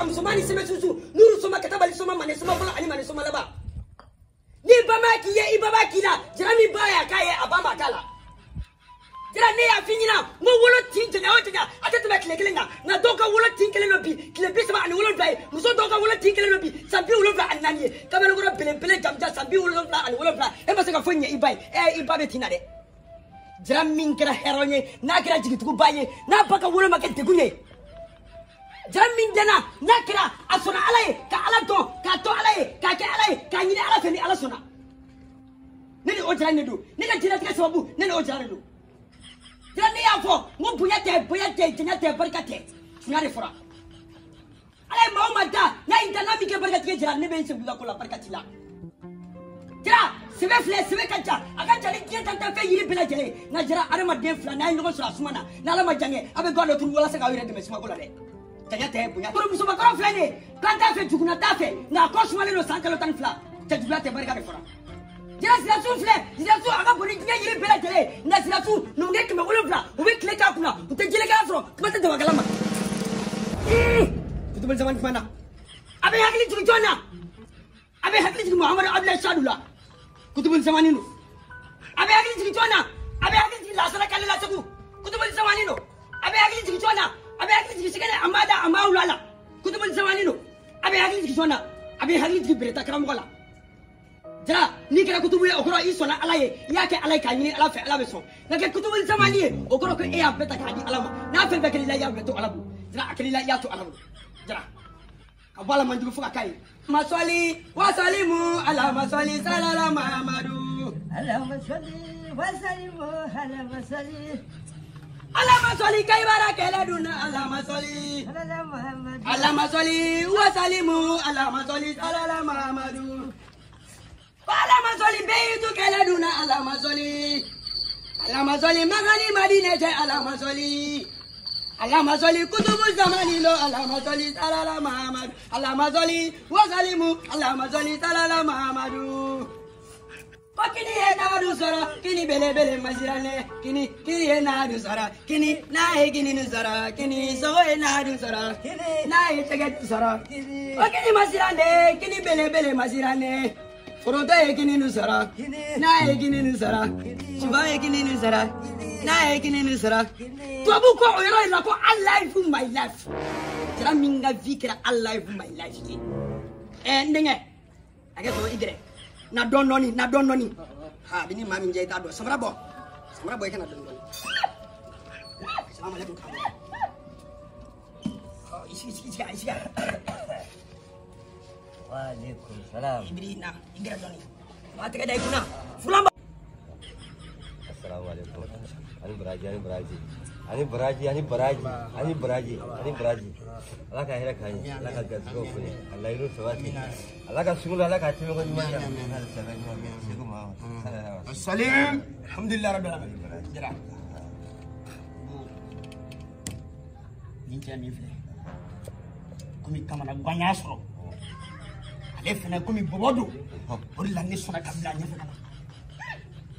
a musoman ni sɛbɛ susu nuru soma ka tabali soma mane soma fɔlɔ ani mane soma laban ni ba ma k'i ye i ba b'a k'i la jara min ba y'a k'a ye a ba ma k'a la jara ne y'a f'i ɲɛna n ko wolo tin janya o janya a tɛ tɛmɛ tile kelen kan nka dɔw ka wolo tin kelen don bi tile bi saba ani wolonwula ye muso dɔw ka wolo tin kelen don bi san bi wolonwula ani naani ye kamalenkɔrɔ belebele jamuja san bi wolonwula ani wolonwula e ma se ka foyi ɲɛ i ba ye ɛ i ba bɛ tin na dɛ jara min kɛra hɛrɛn ye n'a kɛra jigituguba ye n'a ba ka wolo ma kɛ degun ye jara min dɛnna n'a kɛra a sɔnna ala ye ka ala dɔn k'a tɔ ala ye k'a kɛ ala ye k'a ɲini ala fɛ ni ala sɔnna ne ni o jara ne don ne ka jinɛtigɛ sababu ne ni o jara de don jara ne y'a fɔ n ko bonya tɛ bonya tɛ janya tɛ barika tɛ tiɲɛ de fɔra ala ye maa o maa da n'a y'i da n'a min kɛ barikatigɛ jara ne bɛ n sen bila ko la barika t'i la jara sɛbɛ filɛ sɛbɛ ka ca a ka ca ni diɲɛ tantan fɛn yiri bɛɛ lajɛlen nka jara adamaden fila n'a ye ɲɔgɔn sɔrɔ a suma na ni ma jan kɛ a bɛ gan dɔ turu walasa k'aw yɛrɛ dɛmɛ sumako la dɛ janya tɛ bonya kɔrɔ musomakɔrɔ filɛ nin ye kan t'a fɛ juguna t'a fɛ nka a kɔ sumalen don san kalo tan ni fila cɛ juguya tɛ barika de fɔra jara sirasiw filɛ sirasiw a ka bon ni diɲɛ yiri bɛɛ lajɛlen nka sirasiw numukɛ kɛmɛ wolonwula u bɛ tile k'a kunna u tɛ jelekɛla sɔrɔ kuma tɛ dabakala ma kutubali zamani kuma na a bɛ hakili jigin jɔn na a bɛ hakili jigin muhamadu abudulayi sadu la kutubali zamani don a bɛ hakili jigin jɔn na a bɛ hakili jigin lasara kale la segu kutubali zamani don a bɛ hakili jigin jɔn na a bɛ hakili jigi sɛgɛ an b'a da an b'a wula la kutubuli sabali don a bɛ hakili jigi sɔn na a bɛ hakili jigi bereta karamɔgɔ la jara n'i kɛra kutubu ye o kɔrɔ i sɔnna ala ye i y'a kɛ ala ye k'a ɲini ala fɛ ala bɛ sɔn nka kɛ kutubuli sabali ye o kɔrɔ ko e y'a bɛɛ ta k'a di ala ma n'a fɛn bɛɛ kɛl'i la i y'a bɛɛ to ala bolo jara a kɛl'i la i y'a to ala bolo jara ka bɔ ala man jugu fo ka k'a ye. masɔli wasalimu ala masɔli salala mahamadu. ala masɔli wasalimu ala masɔli. Allahumma salli kaibara keleduna Allahumma salli Allahumma salli wa salimu Allahumma salli salala Muhammadu. Allahumma salli beitu keleduna Allahumma salli Allahumma salli maghani madinete Allahumma salli Allahumma salli kutubu zamani lo Allahumma salli salala Muhammadu. Allahumma salli wa salimu Allahumma salli salala Muhammadu. Ko kini ye naadu sɔrɔ kini belebele masiranɛ kini kini ye naadu sɔrɔ kini n'a ye kinini sɔrɔ kini sogo ye naadu sɔrɔ Kini. n'a ye tɛgɛti sɔrɔ Kini. o kini masiranɛ kini belebele masiranɛ foronto ye kinini sɔrɔ Kini. n'a ye kinini sɔrɔ Kini. suba ye kinini sɔrɔ Kini. n'a ye kinini sɔrɔ Kini. tubabu ko o yɔrɔ in la ko alive my life sira min ka vi kɛra alive my life ye ɛ n denkɛ a kɛ sɔrɔ i gɛrɛ na don noni na don noni. Ha bini mami jey ta do samra bo. Samra boy kana don noni. Assalamu alaikum ka oh isi isi isi isi wa alaikum salam. Ibrina igra doni. Ma ta dai kuna. Fulamba Assalamualaikum. alaikum. Beraji, baraji beraji. Ani baraji, ani baraji, ani baraji, ani baraji. Allah taimaka ni manya. Allah sabai ni manya. Sai kuma sallallahu alaihi wasallam. salim alhamdulilah rabbil alamin jara nin cɛ min filɛ komi kamana gan y'a sɔrɔ ale fɛnɛ komi bɔbɔ don o de la ne sɔnna ka bila ɲɛfɛ ka na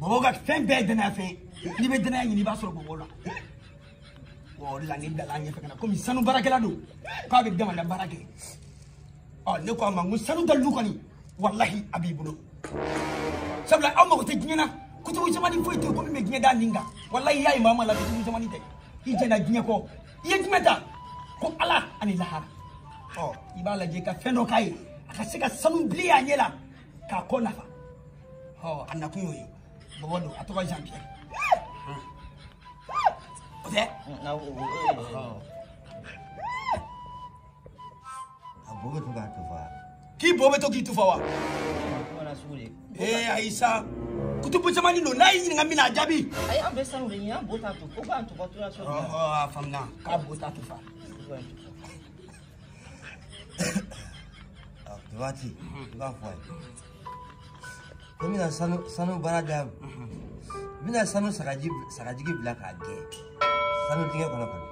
bɔbɔ ka fɛn bɛɛ ye danaya fɛn n'i bɛ danaya ɲini i b'a wa o de la ne bilala a ɲɛfɛ ka na komi sanu baarakɛla don k'a bɛ damanda baara kɛ ɔ ne ko a ma n ko sanu dalilu kɔni walahi a b'i bolo sabula aw mago tɛ diɲɛ na kutubu jamani foyi tɛ yen ko min bɛ diɲɛ da nin kan walahi i y'a ye maa o maa la kutubu jamani tɛ i jɛna diɲɛ kɔ i ye jumɛn ta ko ala ani lahara ɔ i b'a lajɛ ka fɛn dɔ k'a ye a ka se ka sanu bilen a ɲɛ la k'a kɔ nafa ɔ a nakun y'o ye bɔbɔ don a tɔgɔ jean pierre What's that? No. Abobe to got too far. Ki bobe to ki too far. Wala sule. Eh Aisha. Kutupu chama ni lona yini ngami na jabi. Ayi ambesa urinya bota to ko bantu ko to so. Oh, afamna. Ka bota to far. Dewati, ba fwa. Ko mina sanu sanu bara dam. Mina sanu sakaji sakajigi bila ka gɛ. Sanu tigɛ kɔnɔ kɔnɔ.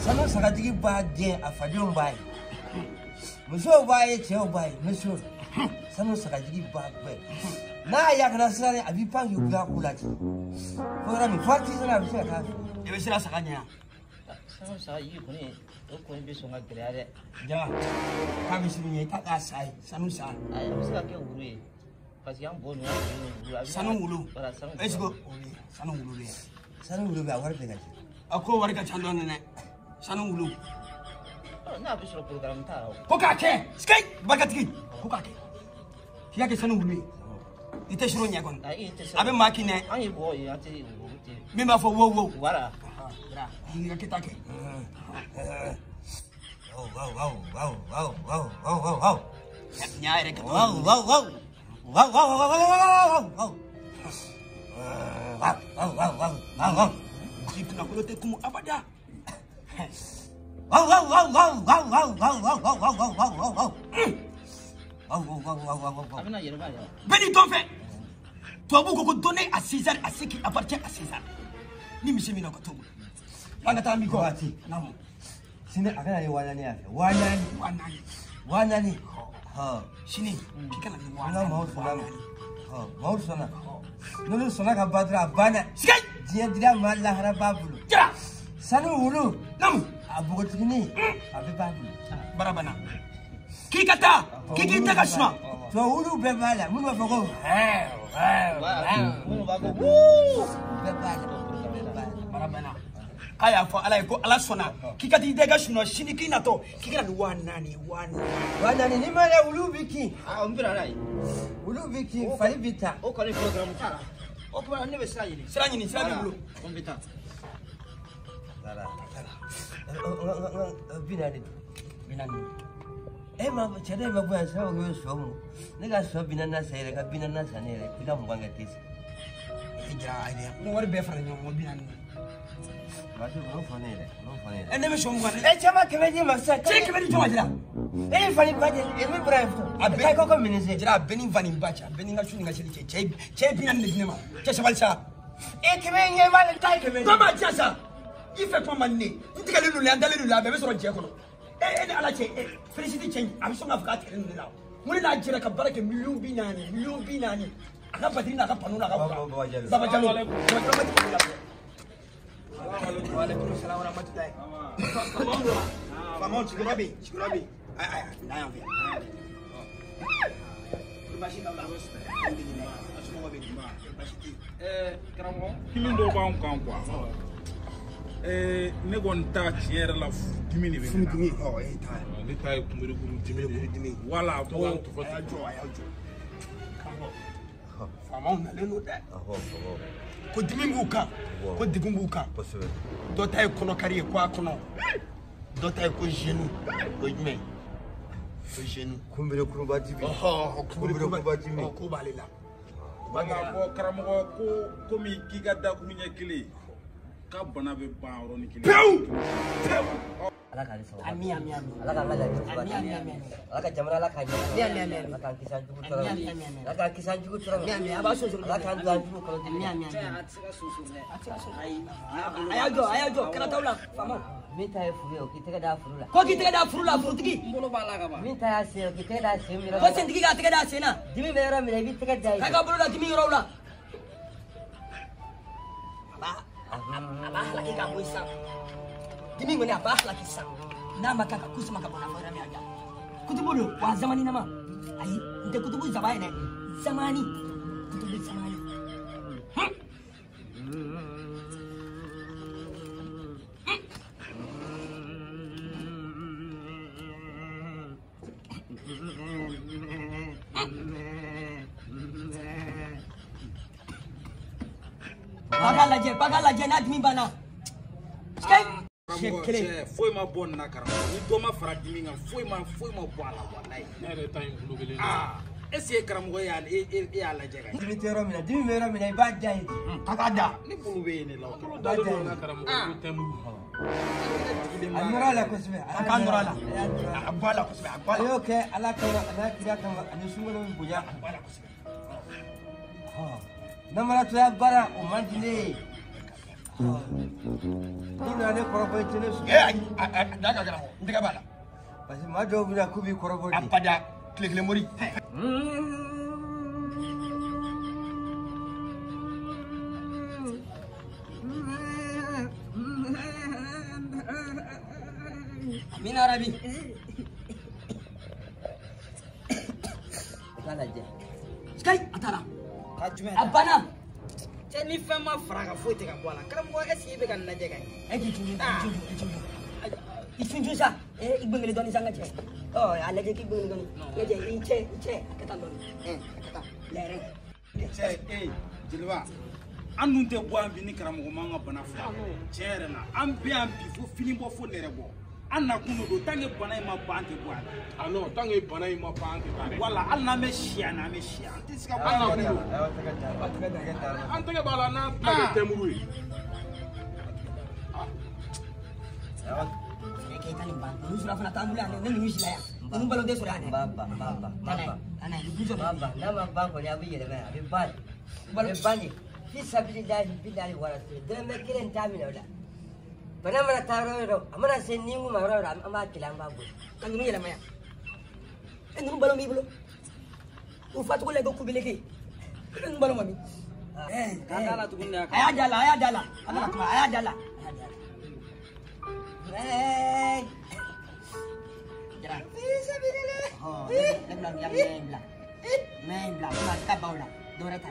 Sanu sagajigi b'a gɛn a fadenw b'a ye. Musow b'a ye cɛw b'a ye muso. Sanu sagajigi b'a bɛɛ. N'a yakara sisan a b'i pan k'i bila ku la ten. Ko yɔrɔ min fɔ ti sera a bɛ se ka taa fɛ. i bɛ siran saga ɲɛ sanu sagaji kɔni o kɔni bɛ sɔn ka gɛlɛya dɛ jara k'a sini ye i t'a k'a sa ye sanu sa ayi a bɛ se ka kɛ wulu ye parce que an bɔ ninnu y'a sanu sanu de sanu wolo Sanun gulu ba warbe gaji. Ako warga chando nene. Sanun gulu. Na bi shiro program ta. Ko ka ke? Skai bagat ki. Ko ka ke? Kiya ke sanun gulu. Ite shiro nya gon. Abe maki ne. Ani bo ya te. Me ma fo wo wo. Wara. Bra. Kiya ke ta ke. Wow wow wow wow wow wow wow wow. Nya ere ke. Wow wow wow. Wow wow wow wow wow wow. nakulo te kumu abada beni tɔn fɛ tubabu ko ko donne à césar à ce qui appartient à césar ni misi min na ka tobo an ka taa mi kɔ waati sini a kana ye wa naani y'a fɛ wa naani wa naani wa naani sini k'i kana ni wa naani wa naani Hɔ, maaw sɔnna. N'olu sɔnna ka ba dɔrɔn a banna. sikei Diɲɛ dira maa lahara b'a bolo. jara Sanu wulu. naamu A bogotigini. A bɛɛ b'a bolo. barabana k'i ka taa k'i k'i tɛ ka suma Tubabu wulu bɛɛ b'a la. Minnu b'a fɔ ko hɛɛ, hɛɛ, Voilà. hɛɛ. minnu b'a fɔ wuu Bɛɛ b'a la. Bɛɛ b'a la. barabana k'a y'a fɔ ala ye ko ala sɔnna k'i ka t'i tɛ ka sunɔ sini k'i natɔ k'i kana ni wa naani ye wa naani Wa naani ni ma dɛ wulu bi kin. ah n bɛna n'a ye Wulu bi kin fari bi ta. o kɔni programme t'a la o tuma ne bɛ sira ɲini sira ɲini sira b'i bolo ko n bɛ taa. Bi naani don. bi naani E ma cɛ dɔ ma bɔ yan sisan o ye sɔ mun. Ne ka sɔ bi naani san yɛrɛ ka bi naani san ne yɛrɛ i ka mugan kɛ te san. I jara a ye n wari bɛɛ fara ɲɔgɔn kan bi naani Waati o fɔ ne yɛrɛ. O fɔ ne yɛrɛ. ɛ ne bɛ sɔn mugan dɛ E cɛ ma kɛmɛ di ma sisan. cɛ kɛmɛ ni jɔn ka jira E ye fari ba de e min bɔra yen fɔ. A bɛ- Taa kɔkɔ minise. jira a bɛɛ ni n fa ni n ba cɛ a bɛɛ ni n ka su ni n ka seli cɛ cɛ ye- cɛ ye bi naani de di ne ma cɛ sabali sa E kɛmɛ ɲɛ b'a la taa kɛmɛ. ba ma diya sa i fɛ kuma man di ne n tigɛlen don an dalen don a bɛɛ bɛ sɔrɔ jɛ kɔnɔ e e ni ala cɛ e félicité cɛ in a bɛ sɔn k'a fɔ k'a tigɛlen don ne la n ko ne n'a jɛra ka baara kɛ miliyɔn bi naani miliyɔn bi naani a ka n'a ka pano n'a ka Baba- Baba Jalo. faamaw sigiyɔrɔ bɛ yen sigiyɔrɔ bɛ yen ayi ayi n'a y'an fɛ yan n'a y'an baasi t'aw la alhamdulilayi a somɔgɔw bɛ di baasi tɛ yen. karamɔgɔ dimi dɔw b'an kan kuwa Eh, ne kɔni ta tiɲɛ yɛrɛ la dimi de bɛ ne na. ne ta ye kunberekuru dimi wala ko a an y'a jɔ a y'a jɔ mauna kan. Ko kodimi mbuka kan. Kosɛbɛ. dɔ ta ye kɔnɔkari ye ko a kɔnɔ dɔ ta ye ko zenu o ye jumɛn ye? ko zenu kunbere kuruba dibi kunbere kuruba dibi ko b'ale la. U b'a fɔ karamɔgɔ ko komi k'i ka dakuru ɲɛ kelen k'a bana bɛ ban yɔrɔnin kelen pewu pewu ami ami ami Ala k'an ka lafiya Ami, ami, ami, ami. Ala ka jamana Ala k'a ɲɛ. Ami, ami, ami, ami. Ala k'an kisi an jugu ma. Ami, ami, ami, ami. Ala k'an kisi an jugu ma. Ami, ami, a b'a sɔsɔ Ala k'an don an jugu kɔrɔ ami ami ami a tɛ se ka soso dɛ a y'a jɔ a y'a jɔ karataw la faamaw Min ta ye furu ye o k'i tɛgɛ d'a furu la. ko k'i tɛgɛ da furu la furutigi n bolo b'a la ka ban Min ta y'a sen o k'i tɛgɛ d'a sen yɔrɔ ko sentigi k'a tɛgɛ da sen na Dimi bɛ yɔrɔ min na i b'i tɛgɛ da k'a yen. ka bolo da dimi yɔrɔw la a b'a a b'a halaki ka bɔ yen sisan Dimbinguni abalala kisa n'amaganga kusoma akabona amarame ajya zaman wazamani nama. Ayi zaman ini zaman ini foyi ma bɔ nin na karamɔgɔ ni dɔ ma fara dimi kan foyi ma foyi ma bɔ a la walayi. ne yɛrɛ ta ye kulo kelen de ye. aa est ce que karamɔgɔ y'a e e e y'a lajɛ ka ɲɛ. Dimi tɛ yɔrɔ min na dimi bɛ yɔrɔ min na i b'a da yen. a k'a da ne bolo bɛ yen de la o dalen don n na karamɔgɔ ko tɛmuru. A nɔrɔ a la kosɛbɛ. a k'a nɔrɔ a la A a a bɔ a la kosɛbɛ a bɔ a A la y'o kɛ ala kama a n'a kira kama ani sunkalo min bonya. a bɔ a la kosɛbɛ Namaratɔya baara o man di ne ye. N'i nana kɔrɔfɔ i tɛ ne sɔrɔ. ee a a a da ka karamɔgɔ n tɛgɛ b'a la Parce que maa dɔw bɛ na k'u b'i kɔrɔfɔ a de. bada tile kelen mori min arabi Ka lajɛ. kai a taara a banna cɛ ni fɛn ma fara ka foyi tɛ ka bɔ a la karamɔgɔ est-ce que i bɛ ka nin lajɛ ka ɲɛ e k'i tunju i i tunju sa eh i gbɛngɛli dɔɔni sa n ka cɛ ɔ a lajɛ k'i gbɛngɛli dɔɔni n ka cɛ i cɛ i cɛ a kɛ tan dɔɔni eh a lɛrɛ cɛ ee jeliba an dun tɛ bɔ yan bi ni karamɔgɔ man ka bana fila tiɲɛ yɛrɛ la an bɛ yan bi fo fini bɔ fo nɛrɛ bɔ an nakun de don tant que bana in ma ban an tɛ bɔ yan Ah non, tant que bana in ma ban an tɛ taa dɛ. wala hali n'an bɛ si yan an bɛ si yan an tɛ se ka bɔ An na tɛgɛ da. Tɛgɛ da. Tɛgɛ da. An tɛgɛ b'a la n'an tɛna kɛ tɛmuru ye. Ayiwa. e k'i ta nin ban ninnu sura fana t'an bolo yan dɛ ne ninnu si la yan ninnu balo tɛ sɔrɔ yan N dɛ b'a ban, n b'a ban, n b'a ban. nana ye, N b'a ban. N'a ma ban kɔni a bɛ yɛlɛma yan, a bɛ ban de. A bɛ ban de. Fi sabilillahi billahi wa rasuli. Dɔrɔmɛ kelen t'a minɛ o la. Bana mana taa yɔrɔ a mana se ni mun ma yɔrɔ yɔrɔ, an b'a kɛlɛ, an b'a gosi. ka ninnu yɛlɛma yan e ninnu balo b'i bolo u facogo la i ko kubeleke e ninnu balo ma min k'a d'a la tuguni a y'a da la a y'a da la a nana kuma a y'a da la la. Jara. Ne bila bila mɛ in bila mɛ in bila kuma ka baw la dɔ ta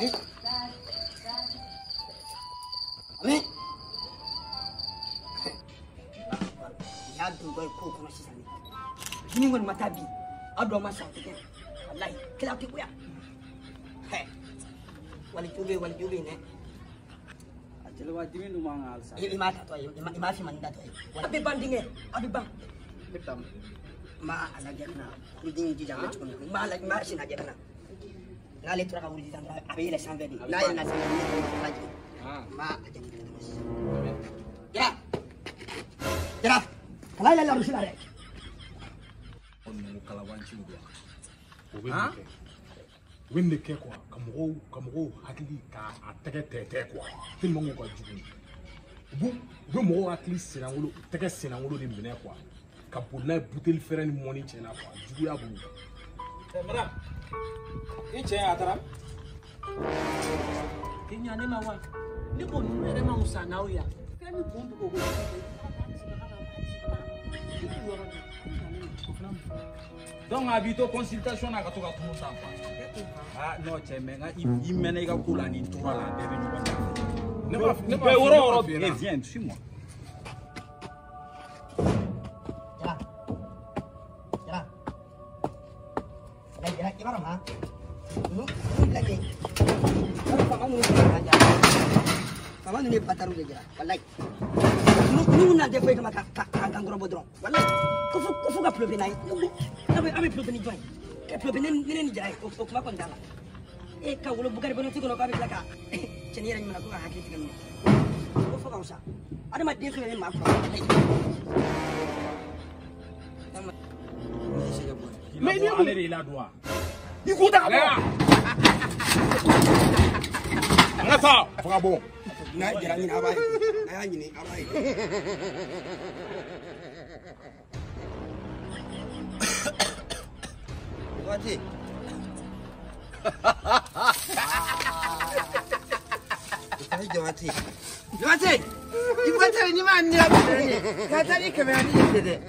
Nih. Nih. Ya dubar ko kuma shi sani. Gini wani matabi. Adwa masa cikin. Wallahi kila ki kuya. Wali jube wali jube ne. Ajalwa dimi numa ngalsa. Ima ta to ayo ima fi manda to eh. ayo. Abi bandinge eh. abi bang. Bitam. Ma alagena. Kudin jijanga tukun. Ma alagena shi na gidana. N'ale tora ka wurudi tan a bɛ yɛlɛ sanfɛ de n'a yɛlɛla sanfɛ ne bɛ lajɛ n b'a a jate minɛ dɔrɔn sisan jara jara kana yɛlɛ larusi la dɛ kalabanciw don O bɛ nin kɛ. U bɛ nin de kɛ quoi. Ka mɔgɔw ka mɔgɔw hakili ka tɛgɛ tɛtɛ quoi. Tellement u ka jugu. U b'u u bɛ mɔgɔw hakili senangolo tɛgɛ senangolo de minɛ quoi. Ka boli n'a ye buteli fɛrɛ ni mɔni cɛn na quoi. Juguya b'u la. madame ìjẹ́ àtàrà. èèyàn ní máa wà níbo ẹ̀rẹ́ máa ń sànà ó yà fẹ́mi kò ń bọ̀ a consultation na ka to ka ah non cɛ mɛ nka i mɛnna la n'i tora la an bɛɛ bɛ ne b'a ne b'a fɔ ne b'a ninnu tɛ ka jara faama ninnu ye bataru de jara walayi ninnu na ka ka kan kɔrɔbɔ dɔrɔn walayi ko fo ko fo ka pulope n'a bɛ an bɛ pulope ni jɔn ye ka pulope ne ni ne ni jara ye o o kuma kɔni t'a la e ka wolo bukari bɔnɔti kɔnɔ k'a bɛ tila ka cɛni yɛrɛ ɲuman ko ka hakili tigɛ ninnu ko fo ka wusa adamaden fɛn fɛn bɛ maa kɔrɔ walayi Mais ni ale de 一股大包。来啥？发包。来，你来，你来吧。来，你来，阿来。我去。哈哈哈！哈哈哈！哈哈哈！哈哈哈！你别去，你别去，你妈你别去，看这里可没有你的。